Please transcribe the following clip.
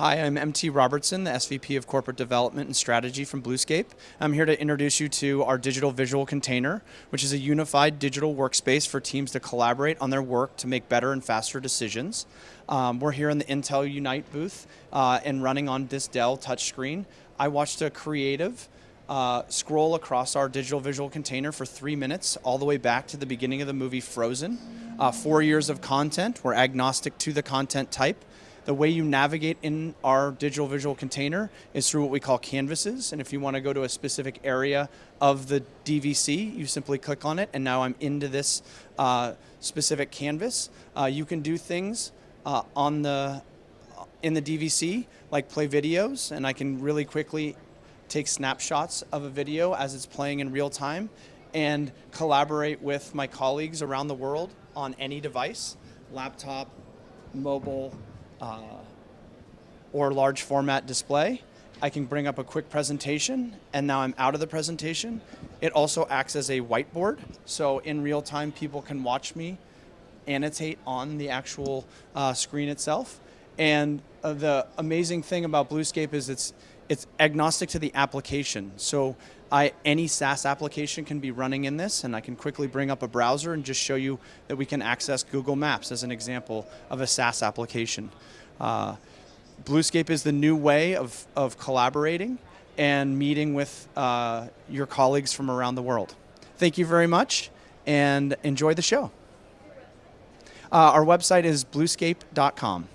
Hi, I'm MT Robertson, the SVP of Corporate Development and Strategy from Bluescape. I'm here to introduce you to our digital visual container, which is a unified digital workspace for teams to collaborate on their work to make better and faster decisions. Um, we're here in the Intel Unite booth uh, and running on this Dell touchscreen. I watched a creative uh, scroll across our digital visual container for three minutes, all the way back to the beginning of the movie Frozen. Uh, four years of content. We're agnostic to the content type. The way you navigate in our digital visual container is through what we call canvases. And if you want to go to a specific area of the DVC, you simply click on it, and now I'm into this uh, specific canvas. Uh, you can do things uh, on the in the DVC, like play videos, and I can really quickly take snapshots of a video as it's playing in real time and collaborate with my colleagues around the world on any device laptop, mobile, uh, or large format display. I can bring up a quick presentation, and now I'm out of the presentation. It also acts as a whiteboard, so in real time, people can watch me annotate on the actual uh, screen itself. And uh, the amazing thing about Bluescape is it's it's agnostic to the application. So I, any SaaS application can be running in this, and I can quickly bring up a browser and just show you that we can access Google Maps as an example of a SaaS application. Uh, Bluescape is the new way of, of collaborating and meeting with uh, your colleagues from around the world. Thank you very much, and enjoy the show. Uh, our website is bluescape.com.